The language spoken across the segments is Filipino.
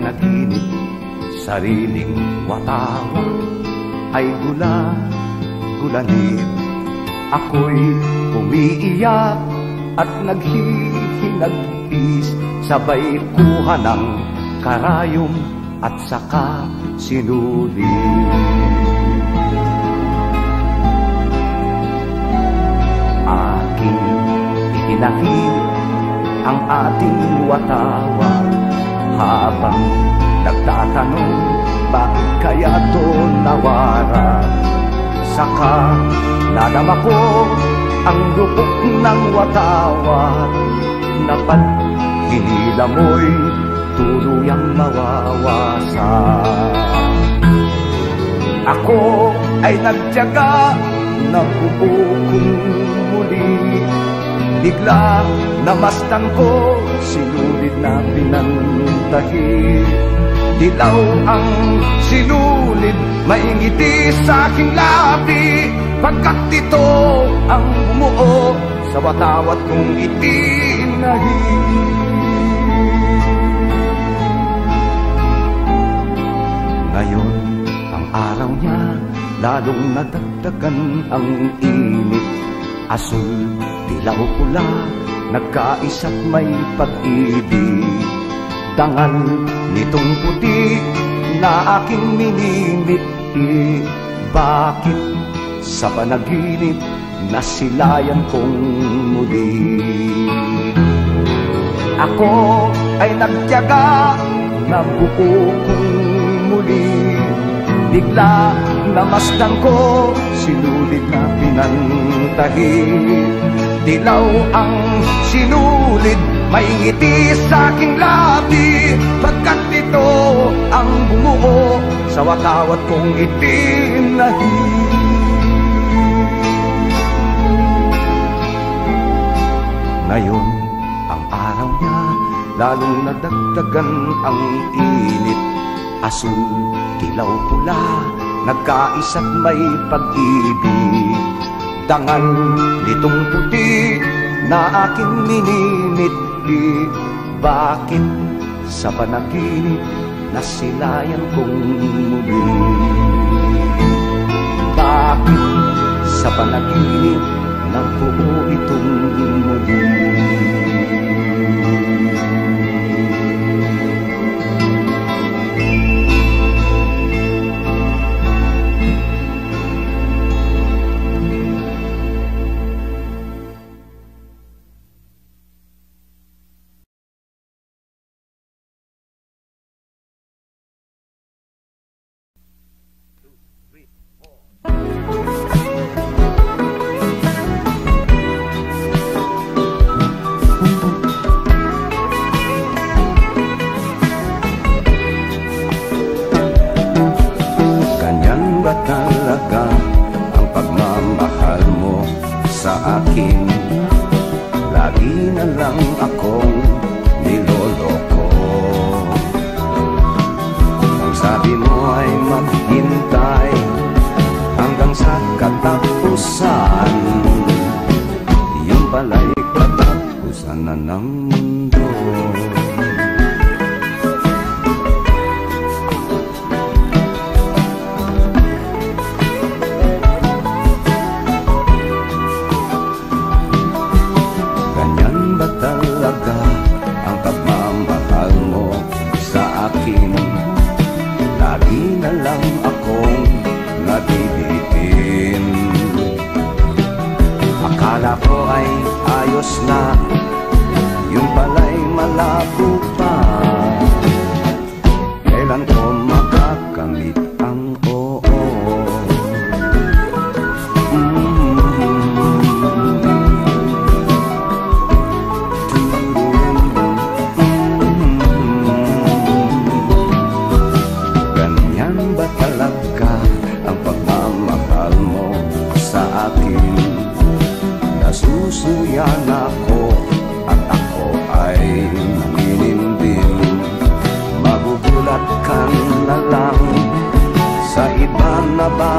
panaginip Sariling watawa ay gula, gulanip Ako'y umiiyak at naghihinagpis. Sabay kuha ng karayom at saka sinulit Aking itinahid ang ating watawa Habang nagtatanong bakit kaya to nawara Saka nadama ko ang lupok ng watawa Na pag hinila mo'y tuluyang mawawasan. Ako ay nagtyaga na bubukong muli Bigla namastan ko sinulid na pinantahi. Dilaw ang sinulid, maingiti sa aking labi. Pagkat ito ang bumuo sa watawat kong itinahi. Ngayon, ang araw niya, lalong nadagdagan ang init. Asul, dilaw pula, nagkaisa't may pag-ibig. Dangal nitong puti na aking minimiti. Bakit sa panaginip nasilayan kong muli? Ako ay nagtyaga na buo kong muli. Bigla namasdan ko sinulit na pinantahi Dilaw ang sinulit may ngiti sa aking labi. Pagkat ito ang bumuo sa watawat kong itinahi Ngayon, ang araw niya, lalong nadagdagan ang init. Asul, dilaw pula, nagkaisa't may pag-ibig Dangal nitong puti na aking minimiti Bakit sa panaginip nasilayan kong muli Bakit sa panaginip nabuo itong muli Akala ko ay ayos na. Yung pala'y malabo pa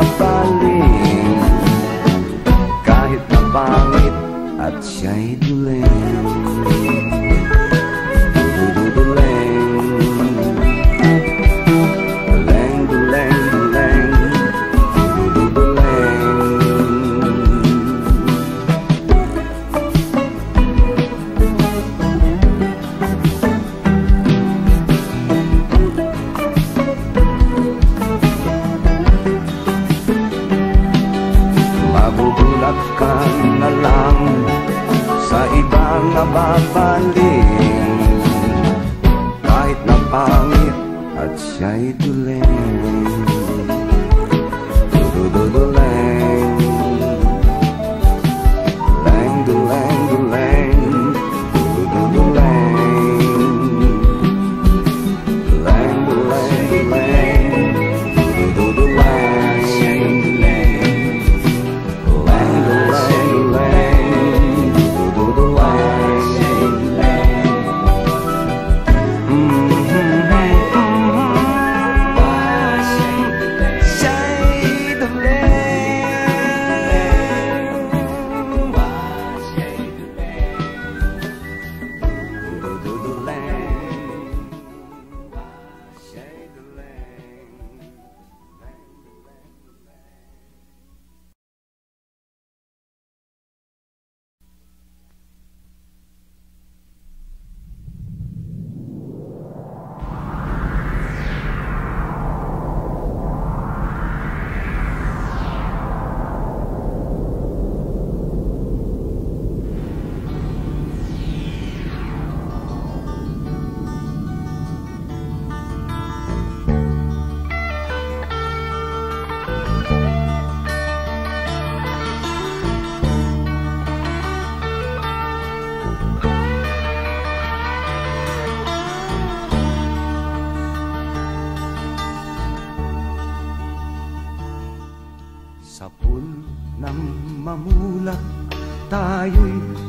kapaling Kahit mapangit at siya'y duling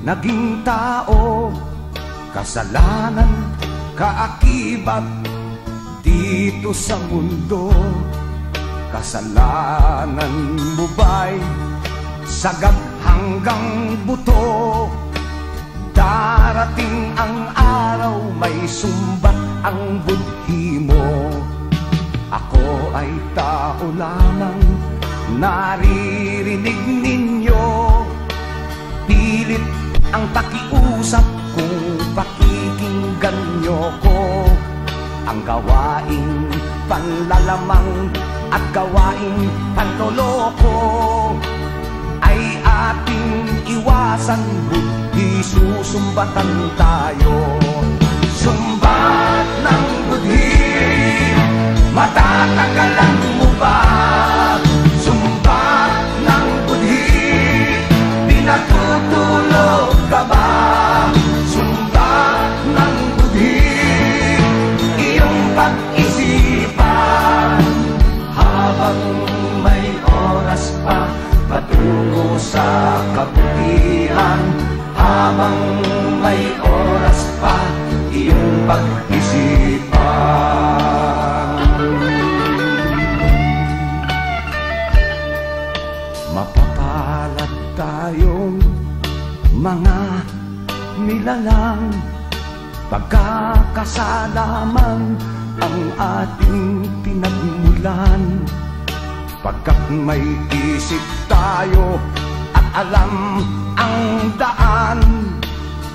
naging tao Kasalanan, kaakibat Dito sa mundo. Kasalanan mo ba'y Sagad hanggang buto? Darating ang araw May sumbat ang budhi mo. Ako ay tao lamang Naririnig ninyo. Pilit ang pakiusap Kung pakikinggan nyo ko. Ang gawaing panlalamang At gawaing panloloko Ay ating iwasan. Budhi susumbatan tayo. Sumbat ng budhi Matatagalan mo ba? Sumbat ng budhi Di natutulog ka ba? Sumbat ng budhi Iyong pag-isipan. Habang may oras pa Patungo sa kabutihan. Habang may oras pa Iyong pag-isipan. Mapapalad tayong mga nilalang Pagkakasalaman ang ating pinagmulan Pagkat may isip tayo at alam ang daan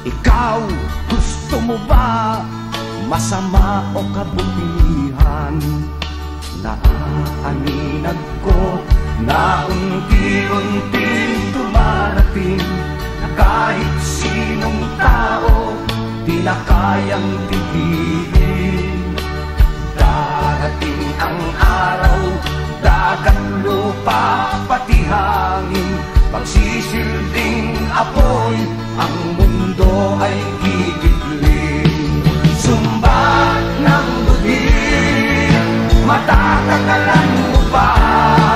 Ikaw, gusto mo ba masama o kabutihan? Naaaninag ko na unti-unting dumarating kahit sinong tao di na kayang tigilin Darating ang araw, dagat lupa pati hangin. Pagsisilbing apoy, ang mundo ay gigitling Sumbat ng budhi Matatagalan mo ba?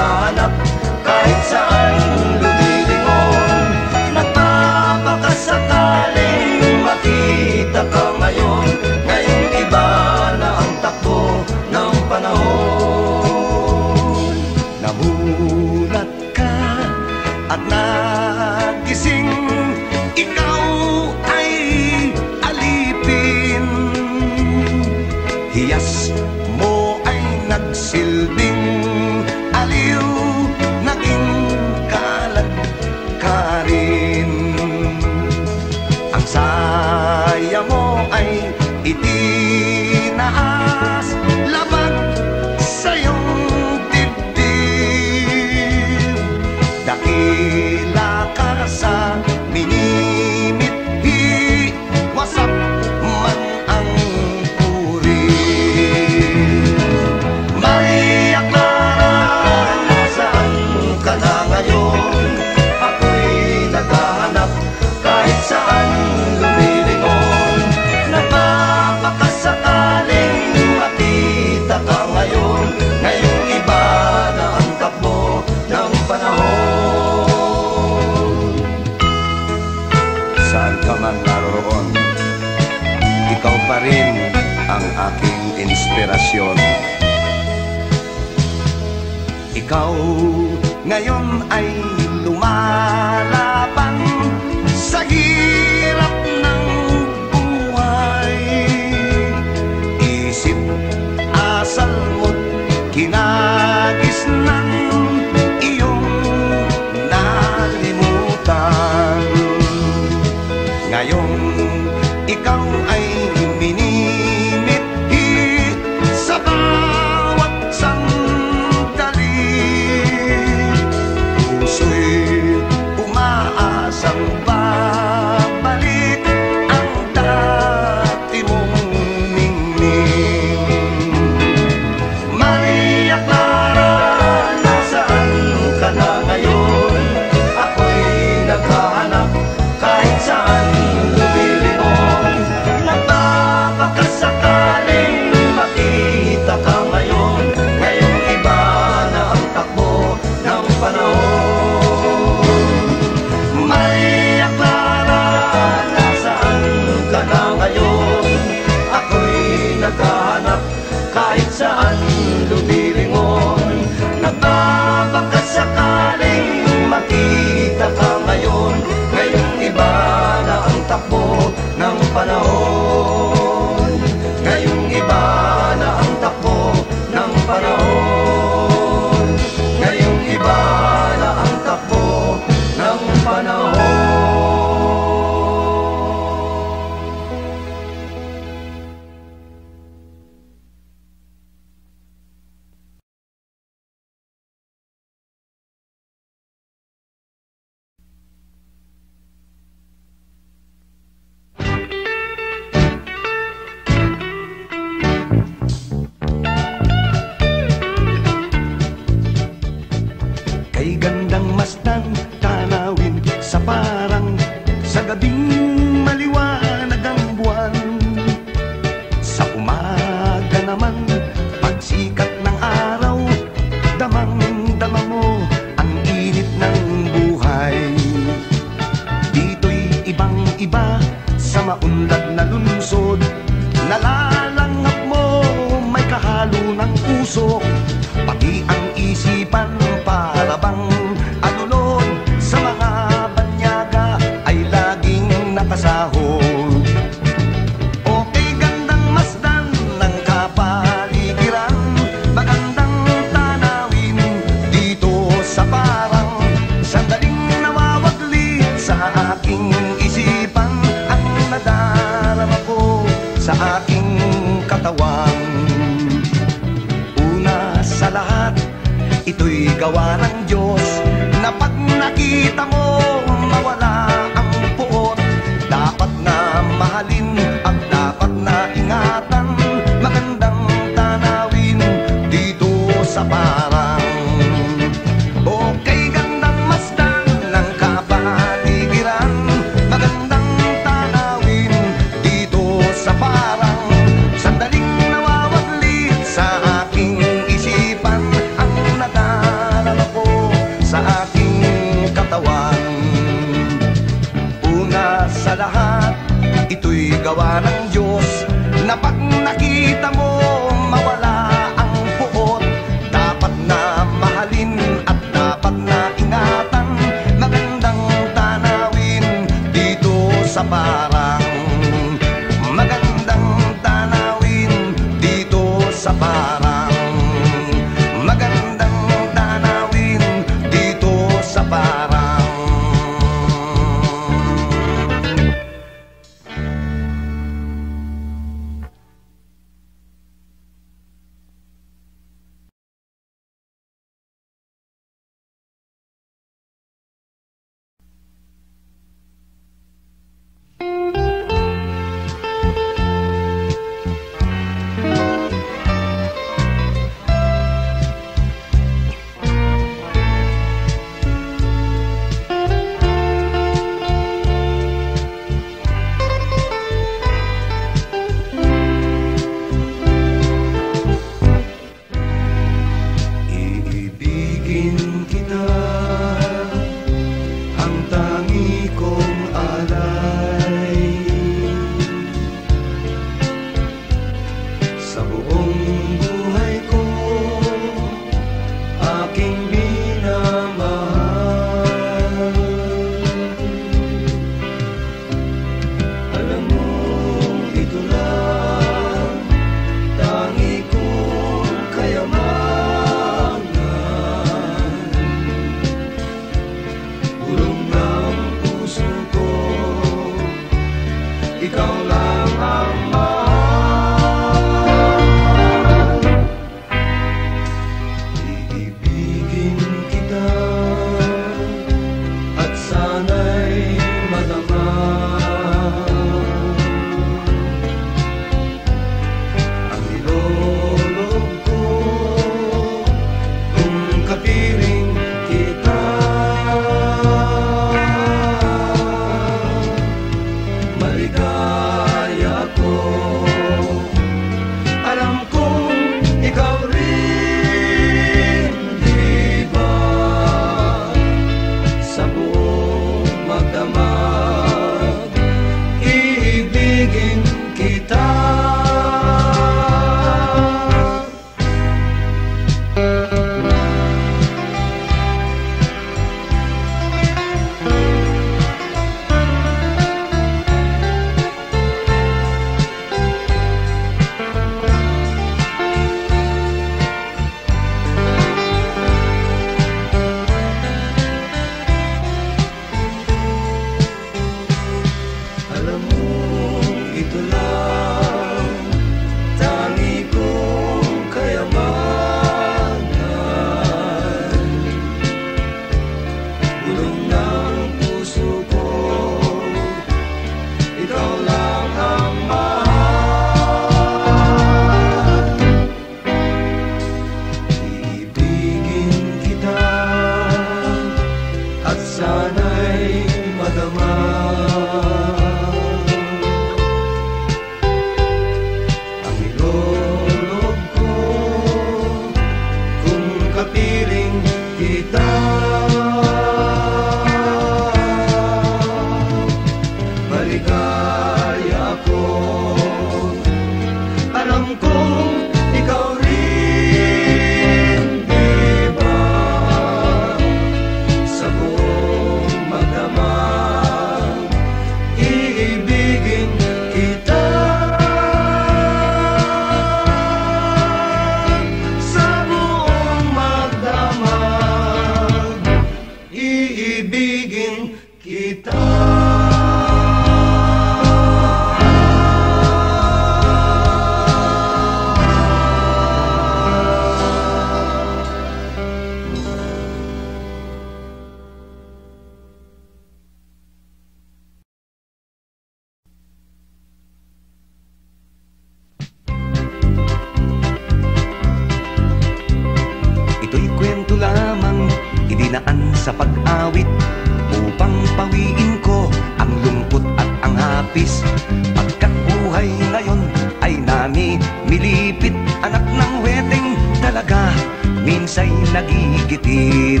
Minsa'y nagigitit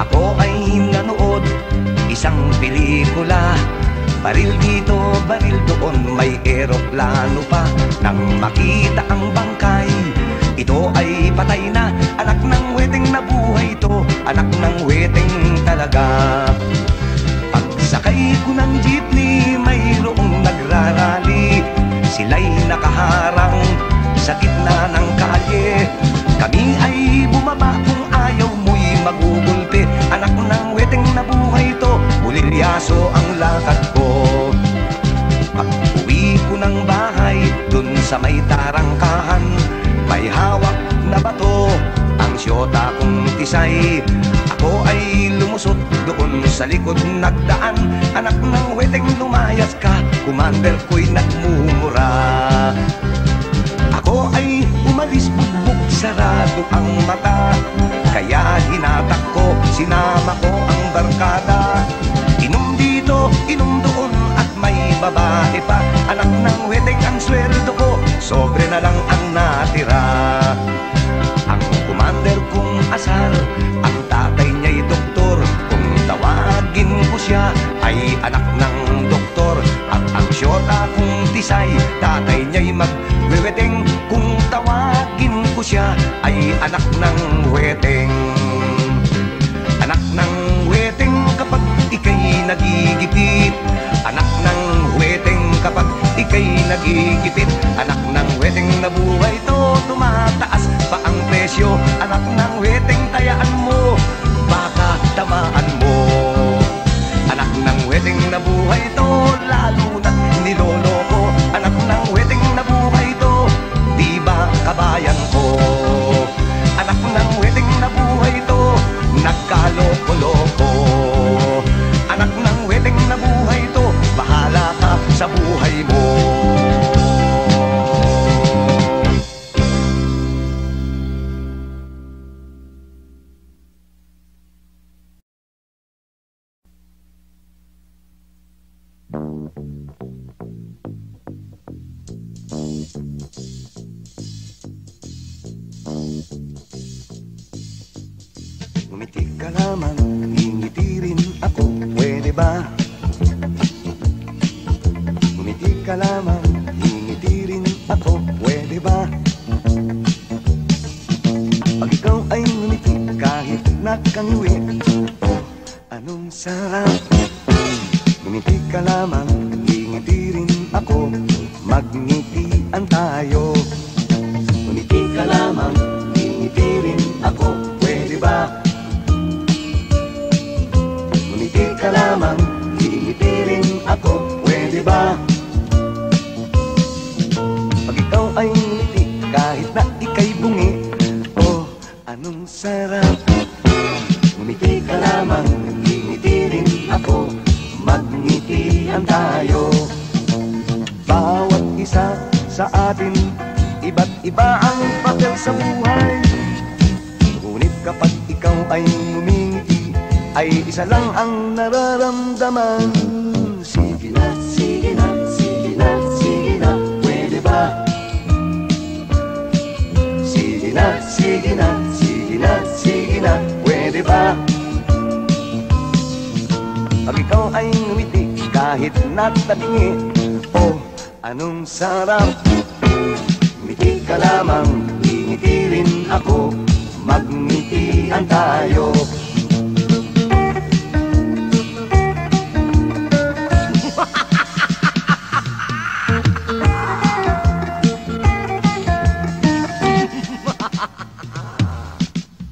Ako ay nanood isang pelikula. Baril dito, baril doon, may eroplano pa. Nang makita ang bangkay, ito ay patay na. Anak ng weteng na buhay to, anak ng weteng talaga. Pagsakay ko ng jeepney, mayroong nagrarally Sila'y nakaharang sa gitna ng kalye Kami ay bumaba kung ayaw mo'y magugulpi. Anak ng weteng na buhay to, bulilyaso ang lakad ko. Pag uwi ko ng bahay, dun sa may tarangkahan May hawak na bato, ang syota kong tisay. Ako ay lumusot doon sa likod nagdaan. Anak ng weteng lumayas ka, commander ko'y nagmumura. Ako ay umalis bugbog sarado ang mata Kaya hinatak ko, sinama ko ang barkada. Inom dito, inom doon at may babae pa. Anak ng weteng ang sweldo ko, sobre na lang ang natira. Ang commander kong asal, ang tatay niya'y doktor. Kung tawagin ko siya, ay anak ng doktor. At ang syota kong tisay, tatay niya'y tawagin ko siya, ay anak ng weteng Anak ng weteng kapag ika'y nagigipit. Anak ng weteng kapag ika'y nagigipit. Anak ng weteng na buhay to tumataas pa ang presyo. Anak ng weteng tayaan mo baka tamaan mo. Anak ng weteng na buhay to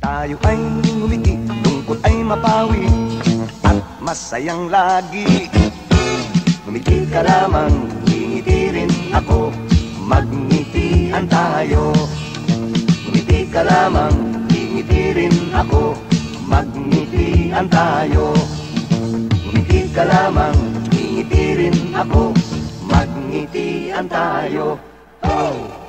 Tayo ay ngumiti, lungkot ay mapawi At masayang lagi. Ngumiti ka lamang, ngingiti rin ako Magngitian tayo. Ngumiti ka lamang, ngingiti rin ako Magngitian tayo. Ngumiti ka lamang, ngingiti rin ako Magngitian tayo. Oh!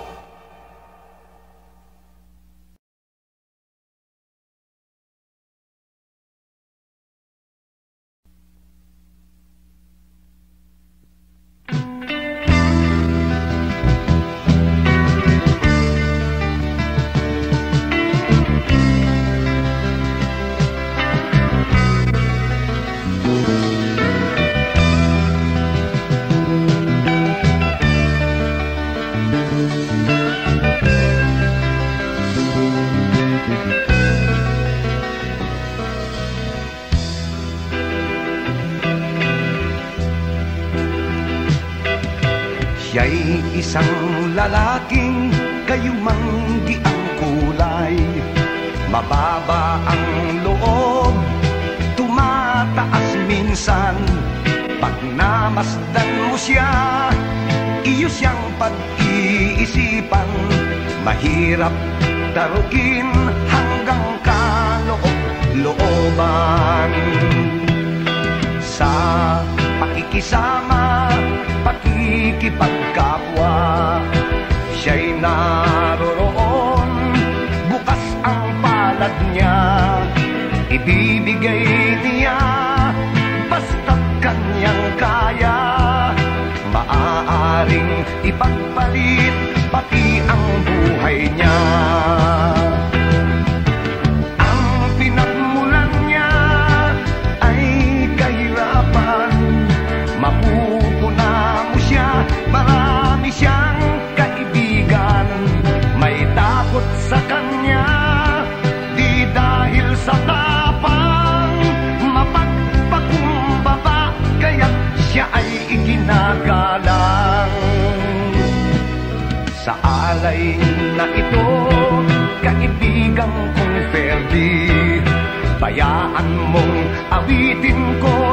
一定过。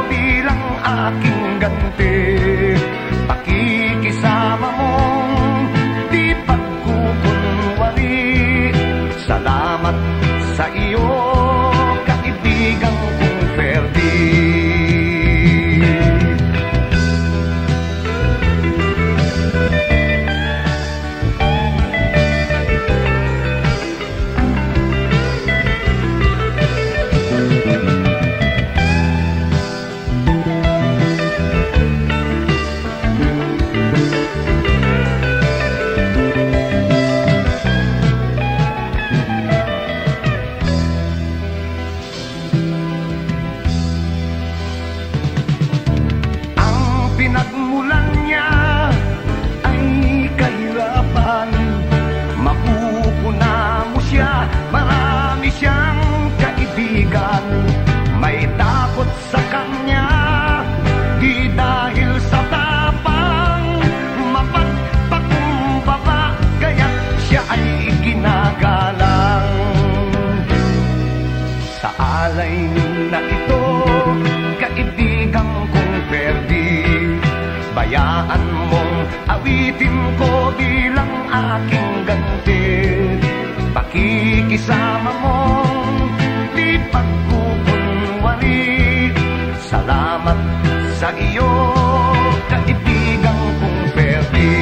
iyo Kaibigan kong Ferdy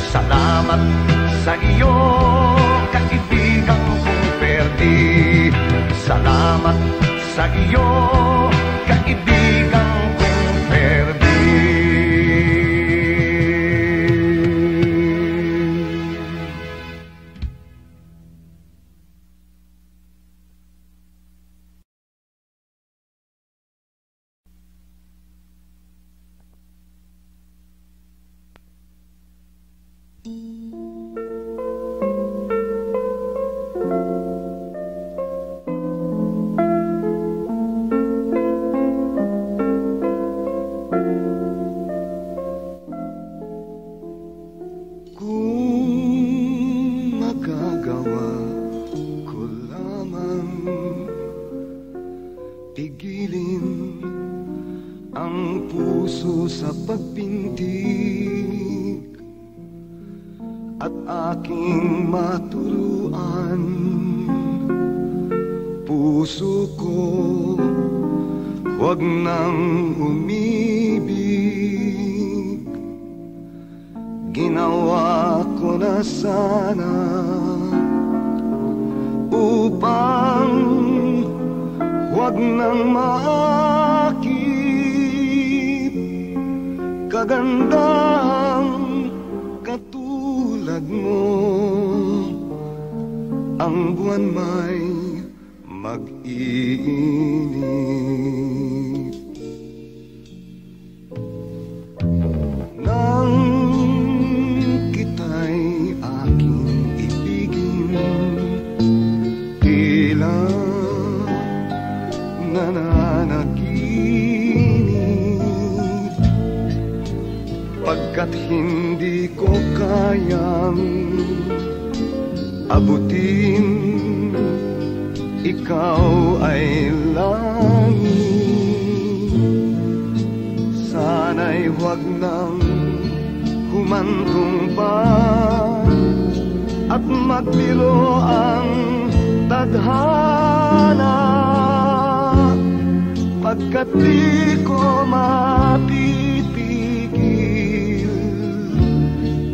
Salamat sa iyo Kaibigan kong Ferdy Salamat sa iyo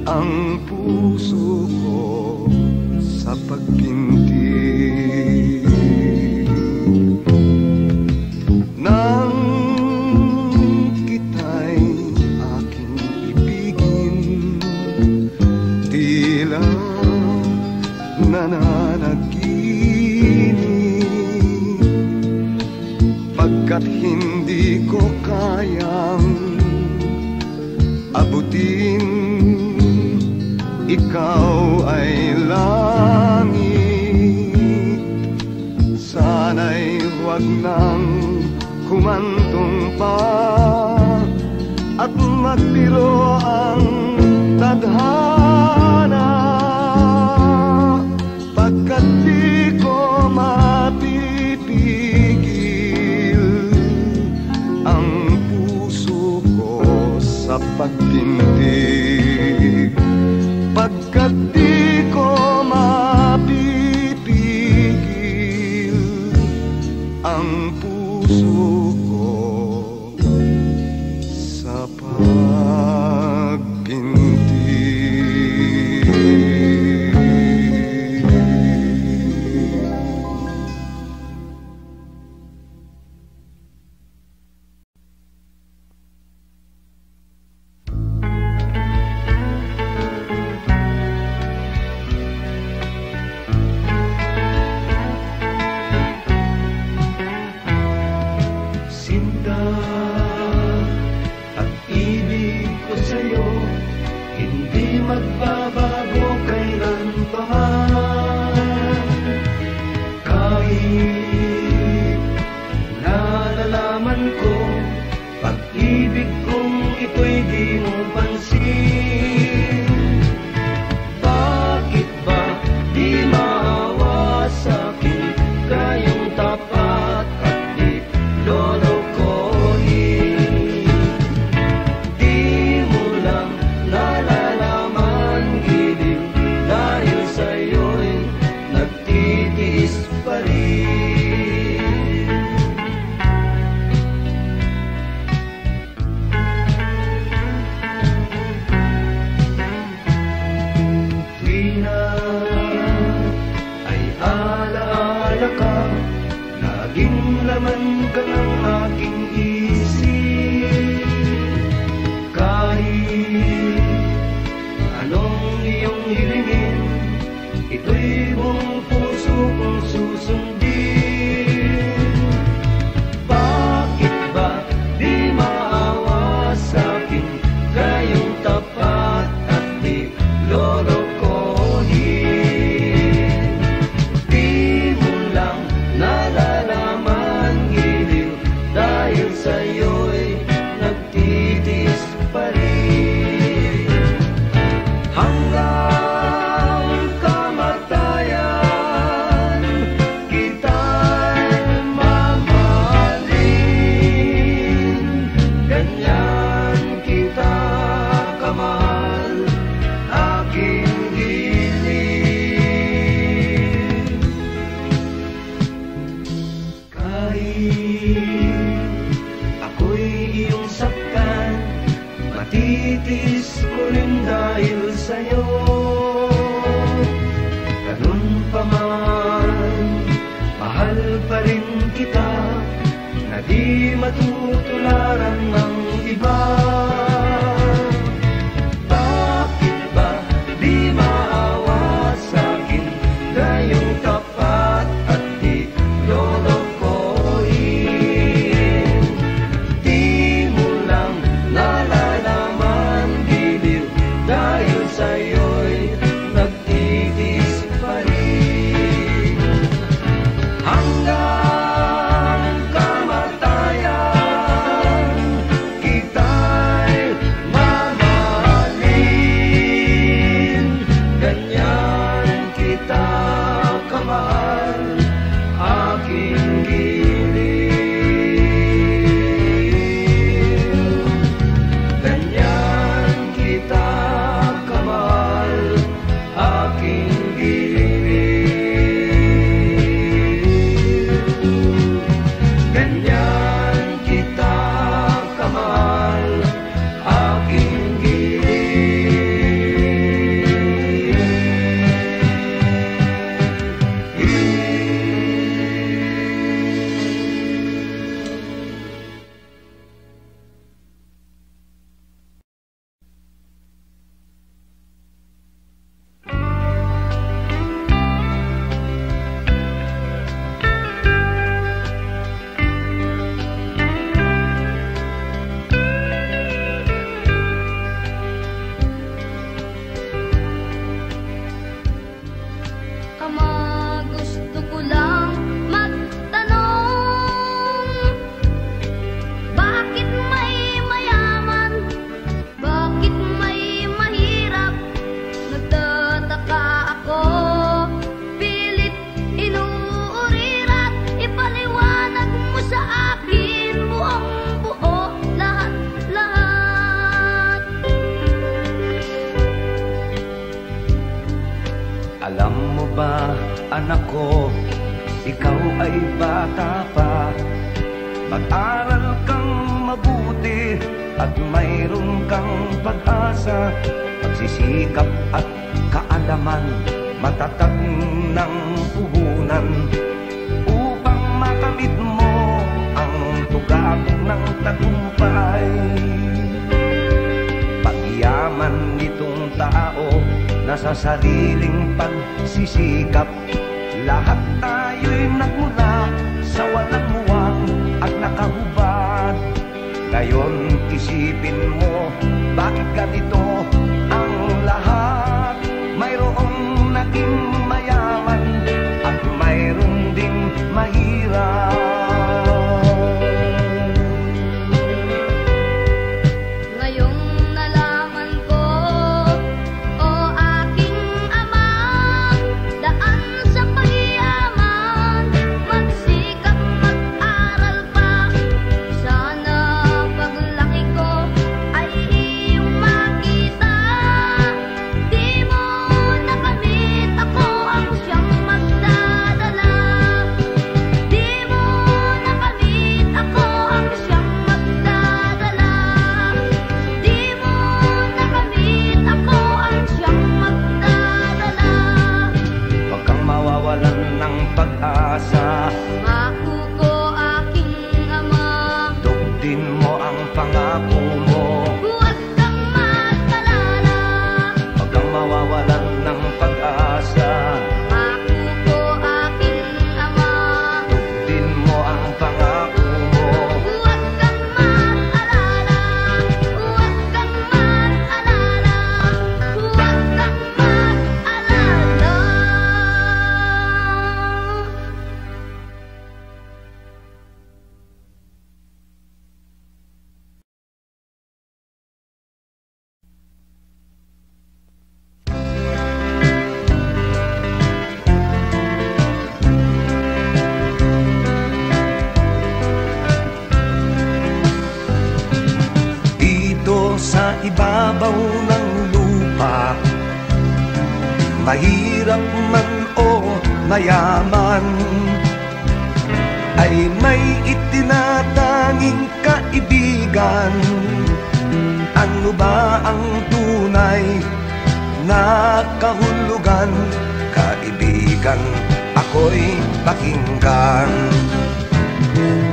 ang puso ko sa pagkinti Nang kita'y aking ibigin Tila nananaginip. Pagkat hindi ko kayang abutin ikaw ay langit. Sana'y huwag nang kumantong pa At magbiro ang tadhana. Pagkat di ko mapipigil Ang puso ko sa pagtindig. Ngayon isipin mo, bakit ganito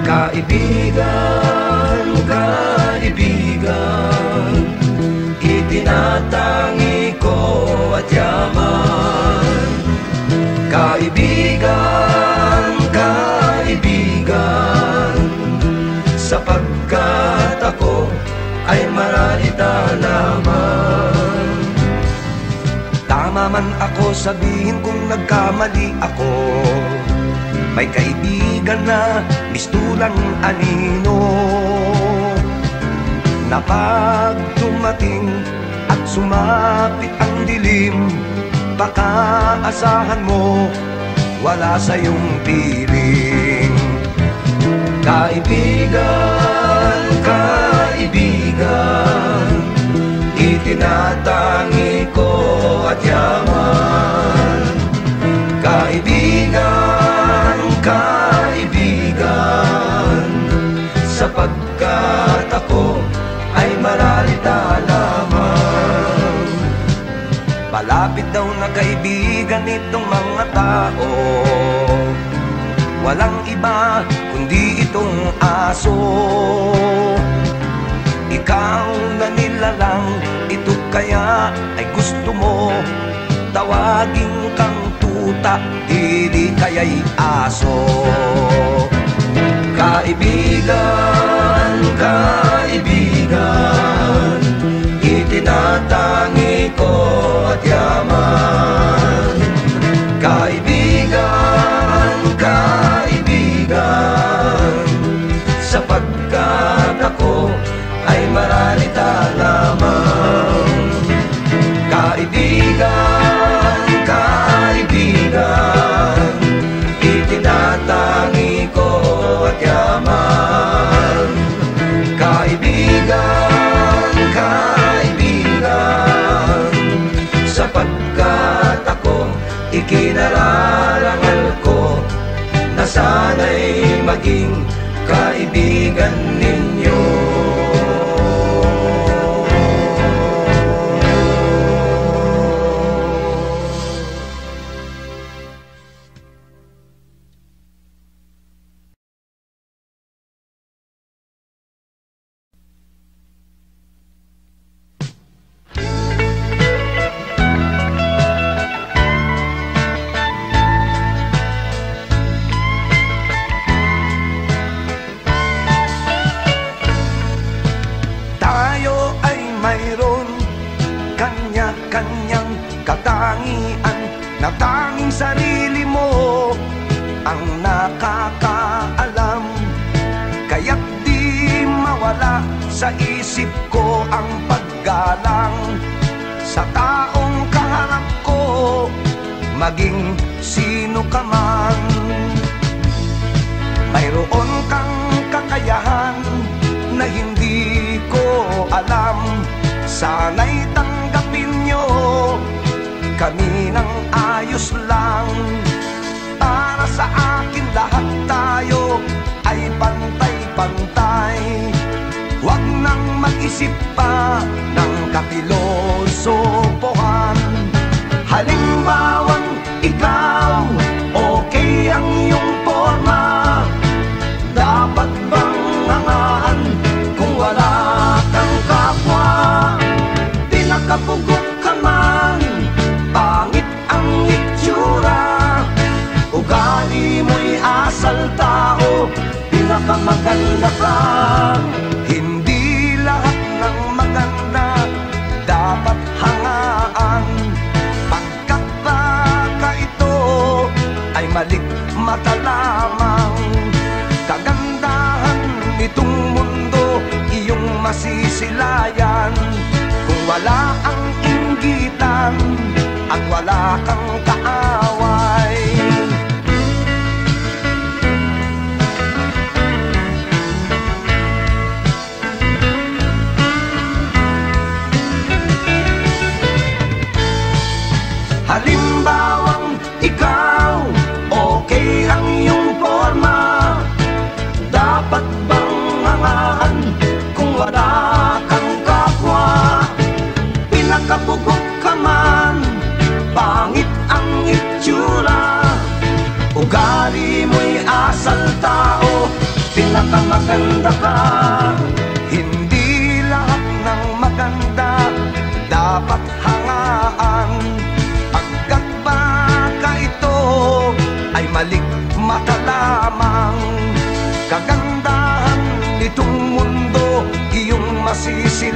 Kaibigan, kaibigan Itinatangi ko at yaman. Kaibigan, kaibigan Sapagkat ako ay maralita lamang Tama man ako sabihin kung nagkamali ako May kaibigan na mistulang anino. Na pag dumating at sumapit ang dilim Baka asahan mo wala sa iyong piling. Kaibigan, kaibigan Itinatangi ko at yaman. Kaibigan, kaibigan. Sapagkat ako ay maralita lamang Malapit daw na kaibigan itong mga tao. Walang iba kundi itong aso. Ikaw na nilalang ito kaya ay gusto mo Tawagin kang tuta, hindi kaya'y aso. Kaibigan, kaibigan Itinatangi ko at yaman. Kaibigan, kaibigan Sapagkat ako ay maralita kaibigan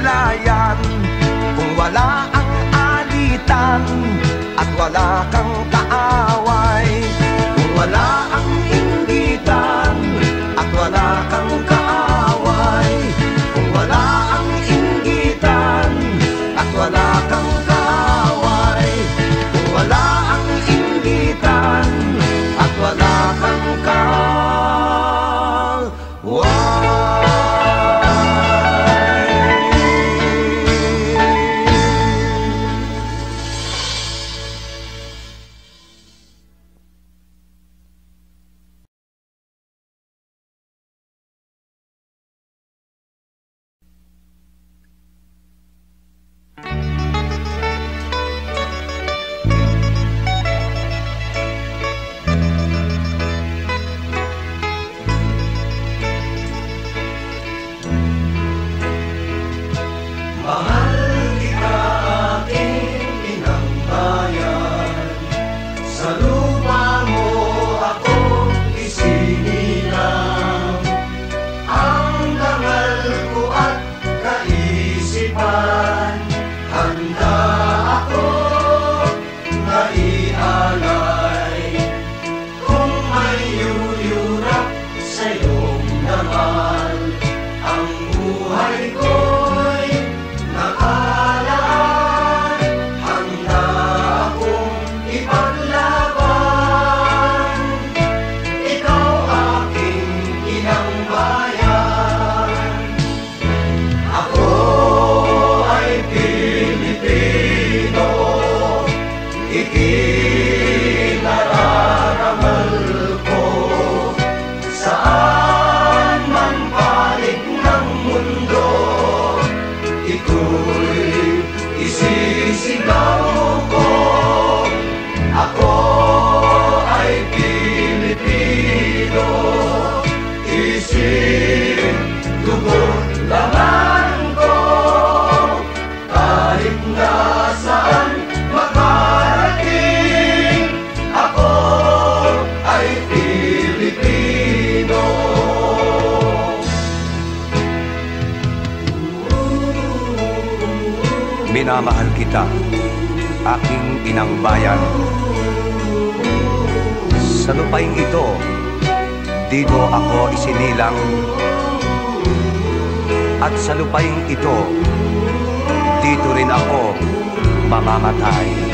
liar. Aking inang bayan. Sa lupaing ito, dito ako isinilang. At sa lupaing ito, dito rin ako mamamatay.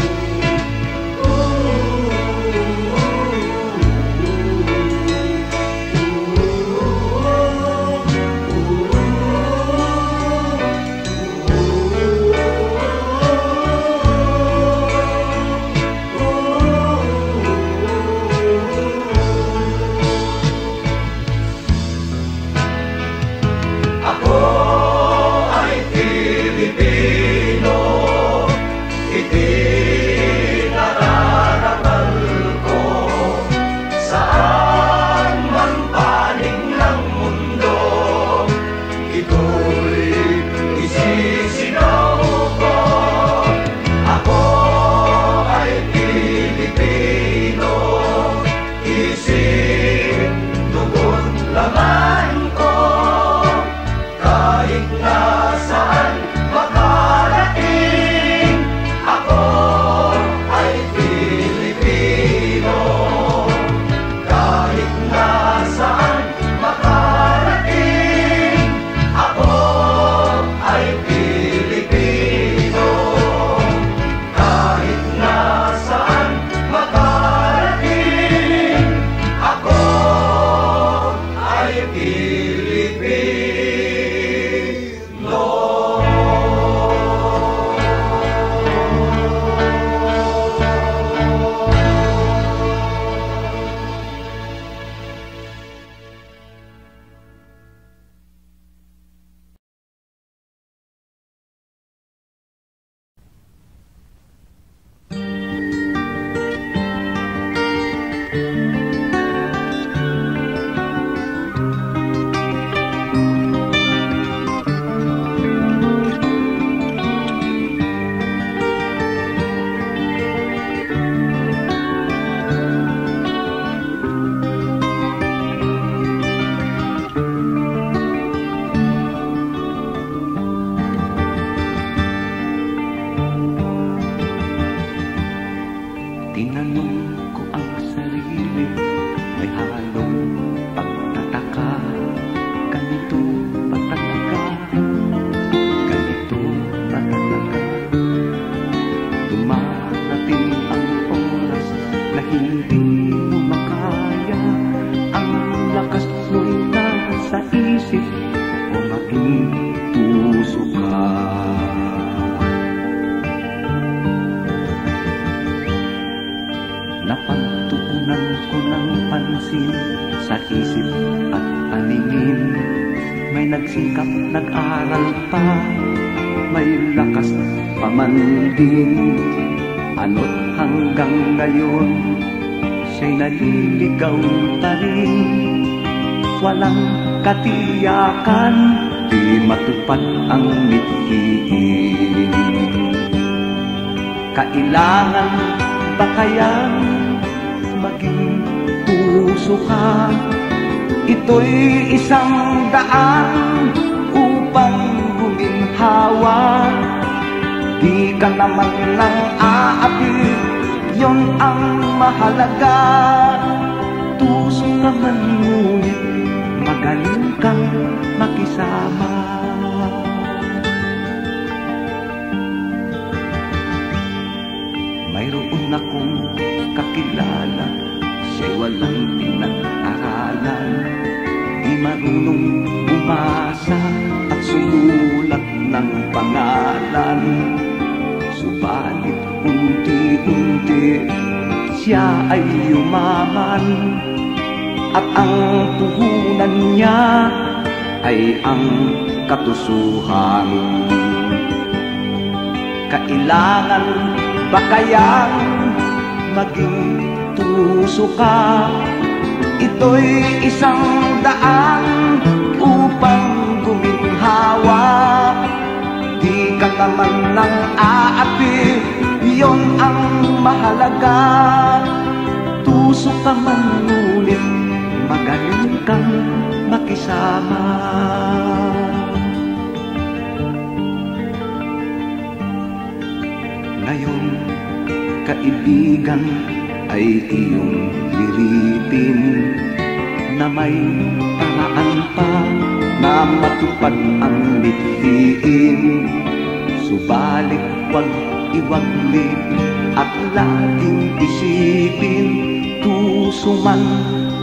Pa, may lakas pa man din. Ano't hanggang ngayon, siya'y naliligaw pa rin. Walang katiyakan, di matupad ang mithiin. Kailangan ba kayang maging puso ka? Ito'y isang daan guminhawa Di ka naman lang aapi, yon ang mahalaga. Tuso ka man ngunit magaling kang makisama. Mayroon akong kakilala Siya'y walang pinag-aralan. Di marunong umasa At sumulat ng pangalan. Subalit unti-unti Siya ay yumaman. At ang puhunan niya Ay ang katusuhan. Kailangan ba kayang maging tuso ka? Ito'y isang daan laman ng aapi Iyon ang mahalaga. Tuso ka man ngunit Magaling kang makisama. Ngayon, kaibigan ay iyong liripin Na may paraan pa na matupad ang mithiin Subalit wag iwaglit at laging isipin Puso man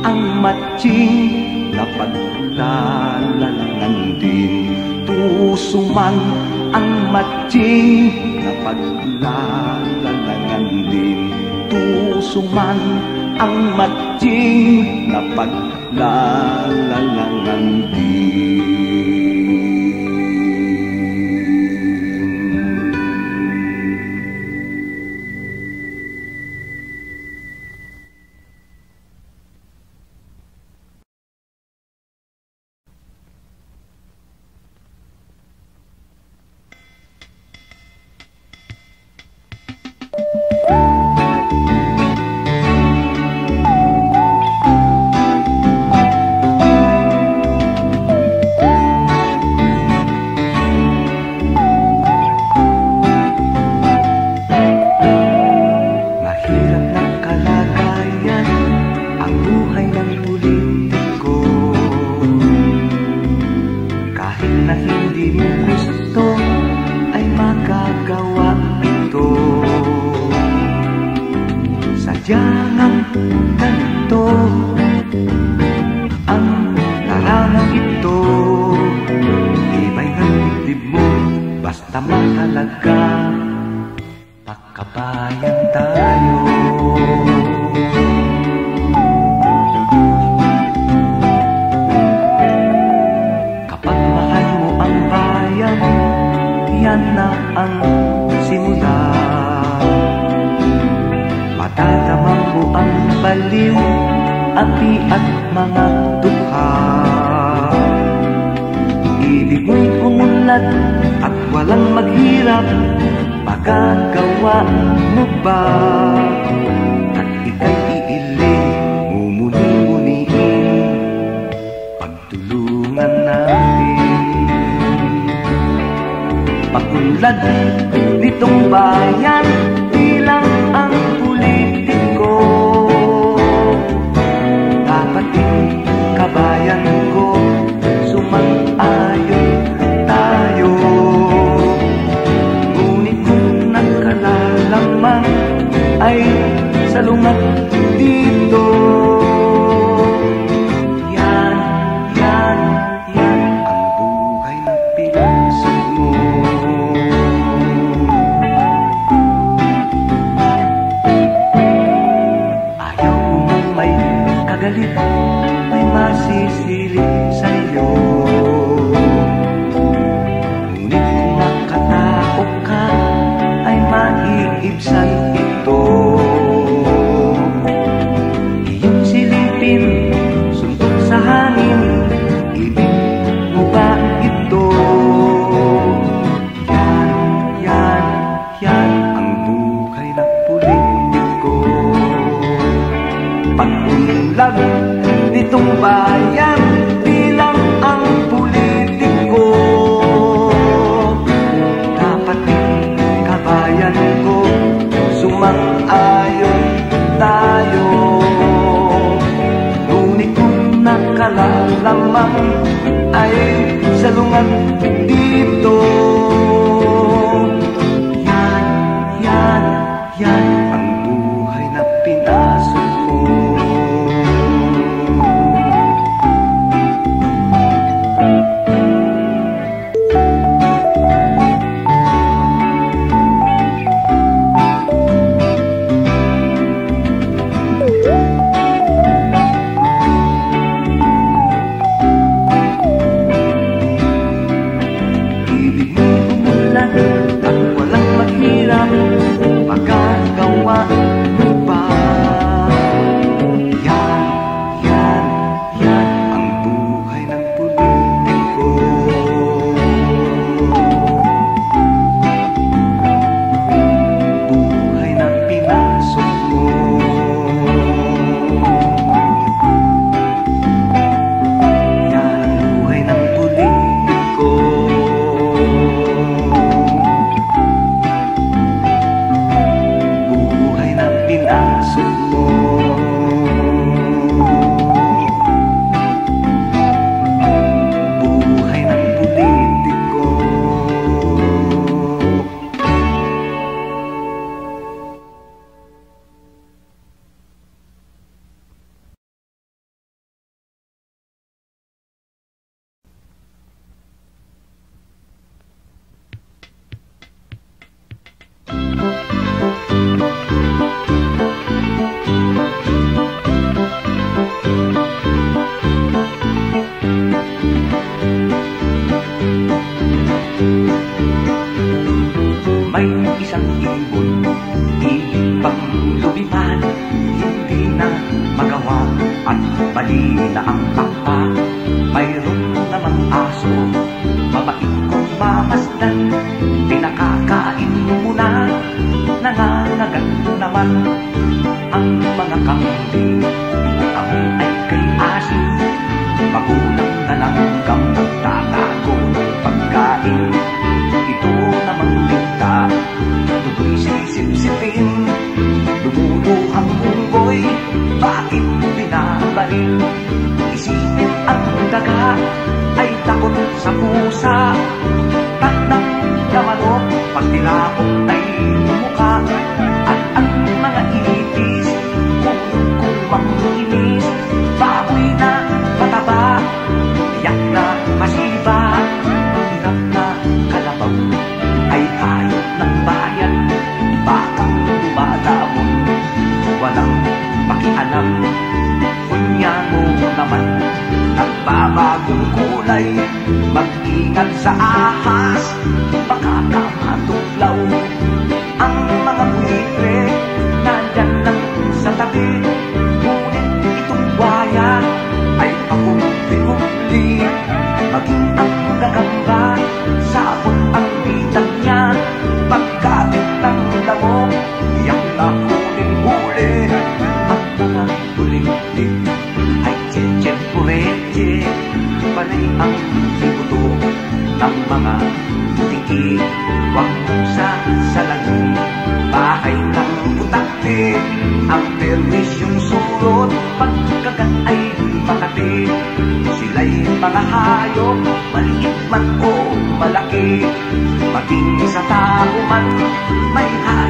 ang matching Napaglalangan din. Puso man ang matching Napaglalangan din. Puso man ang matching Napaglalangan din. natin Ngunit itong bayan. Ay pahumpli-humpli Maging ang 美好。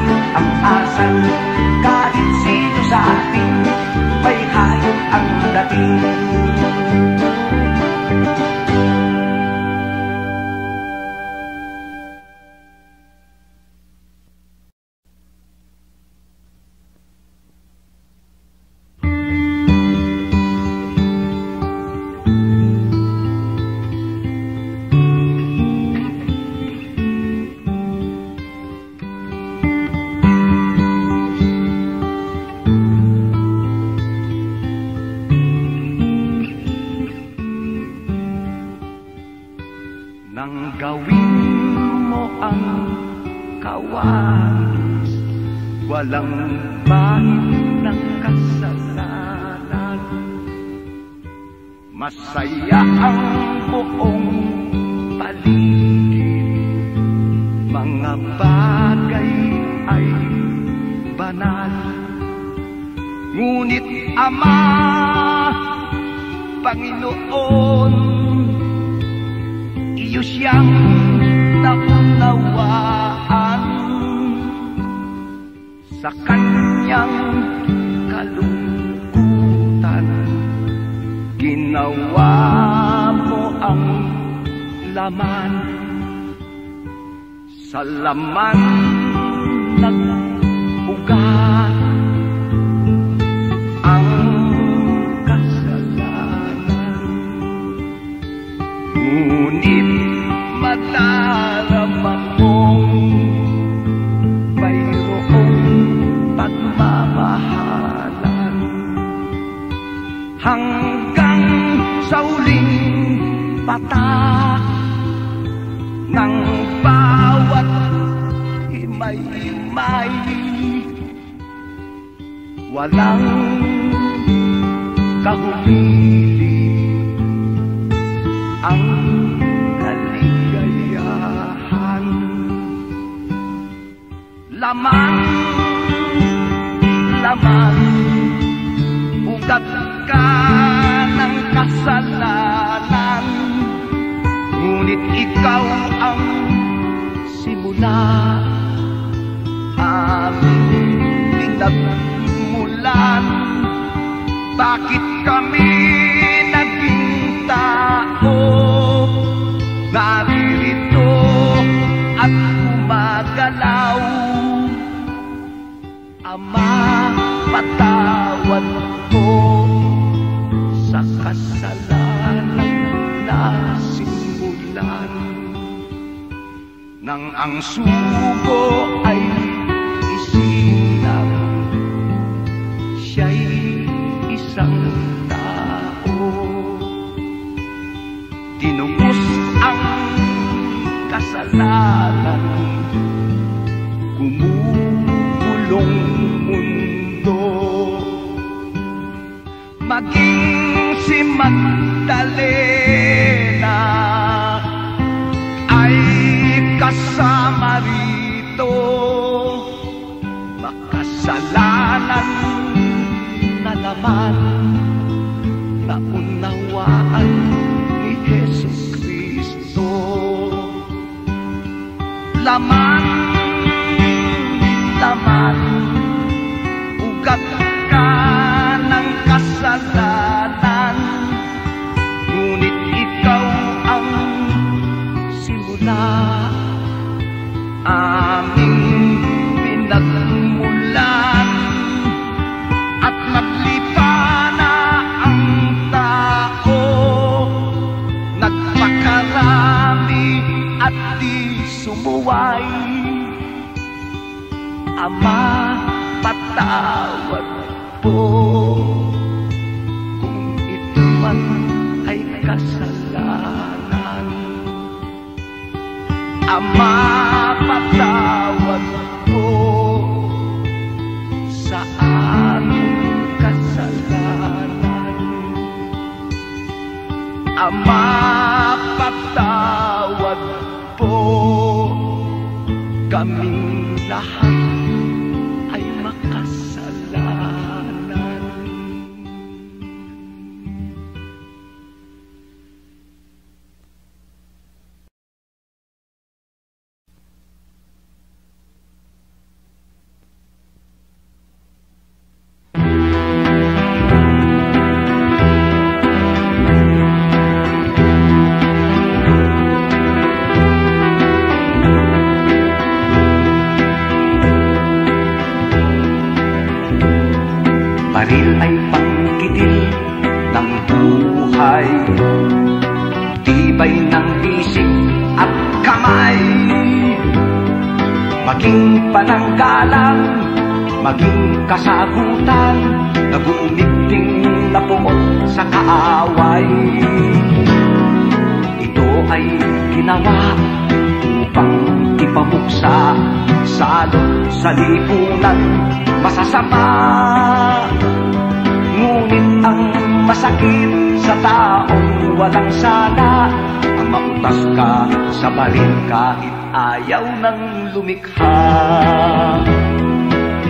Sa baril kahit ayaw nang lumikha.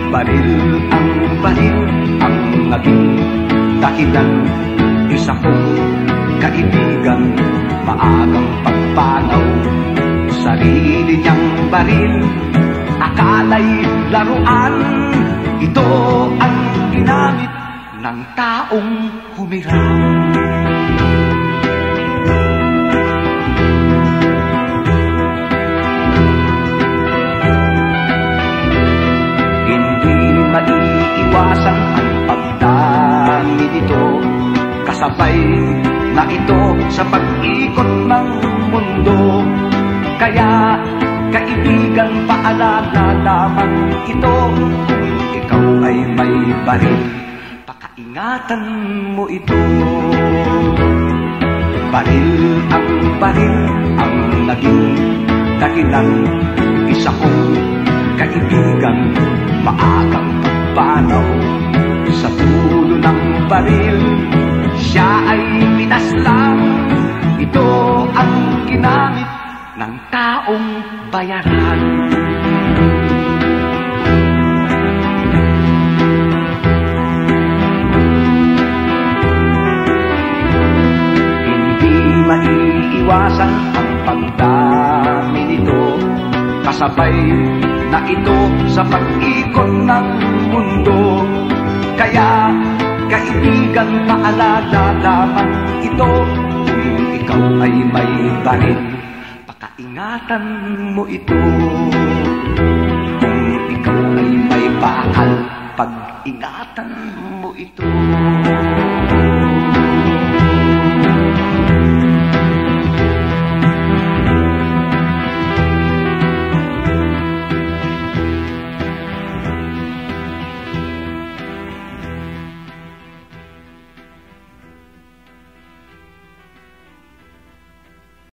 Baril ang baril ang naging dahilan Isa kong kaibigan maagang pagpanaw. Sarili niyang baril akala'y laruan. Ito ang ginamit ng taong humiram maiiwasan ang pagdami nito Kasabay na ito sa pag-ikot ng mundo. Kaya kaibigan paalala lamang ito. Kung ikaw ay may baril Pakaingatan mo ito. Baril ang baril ang naging dahilan. Isa kong kaibigan maagang pagpanaw Sa dulo ng baril siya ay pinaslang Ito ang ginamit ng taong bayaran. Hindi maiiwasan ang pagdami nito Kasabay na ito sa pag-ikot ng mundo. Kaya kaibigan paalala lamang ito Kung ikaw ay may baril Pakaingatan mo ito. Kung ikaw ay may bakal Pag-ingatan mo ito